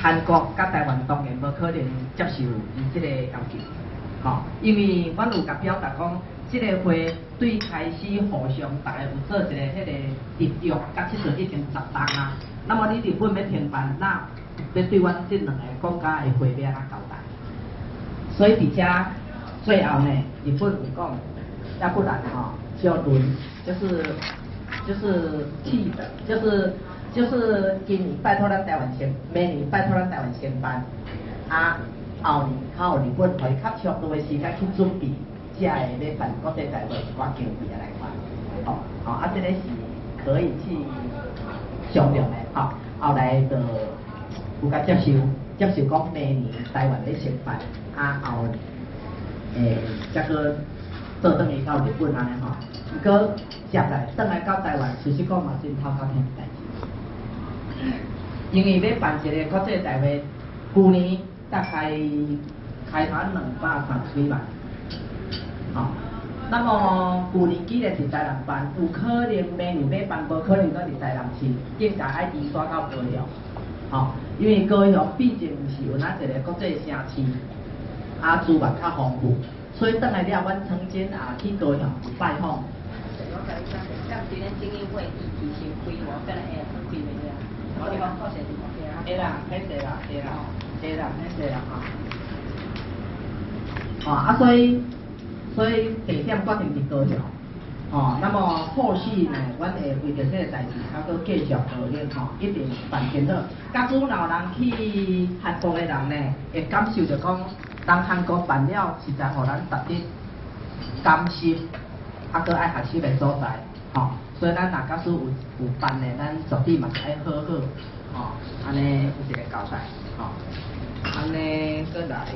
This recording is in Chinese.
韩国甲台湾当然无可能接受伊即个要求，吼，因为阮有甲表达讲，即个会对开始互相大家有做一个迄个合约，甲即阵已经十档啊。那么你日本要停办，那要对阮即两个国家的会面啊交代。所以伫遮最后呢，日本有讲，要不然吼，就轮就是就是替的，就是就是今年拜托咱台湾先，明年拜托咱台湾先办，啊后年靠日本可以较长多的时间去准备，才会咧办国际大会一寡经费来办，哦哦啊，这个是可以去商量的，吼，后来就有甲接受，接受讲明年台湾咧先办，啊后诶，则个做等于到日本安尼吼，不过接来等来到台湾，其实讲嘛真头壳天代志，因为要办一个国际大会，去年大概开团两百三十几万，吼、那么去年既然是台南办，有可能明年要办，无可能搁伫台南市，更加爱移转到高雄，吼、因为高雄毕竟是有咱一个国际城市，啊资源较丰富，所以等来了，阮曾经也去高雄拜访开，我跟来下开袂了。我哋讲到时就会啦，歹势啦，会啦，会啦，歹势啦吼。哦，啊，所以所以地点决定伫高雄。哦，那么后续呢，阮会为着这个代志，还佫继续努力吼，一定办真好。甲主老人去韩国的人呢，会感受着讲，当韩国办了，实在互咱值得甘心，啊，佫爱学习的所在，吼、所以咱若假使有有办的，咱绝对嘛是爱好好，吼、安尼有一个交代，吼、安尼佫来。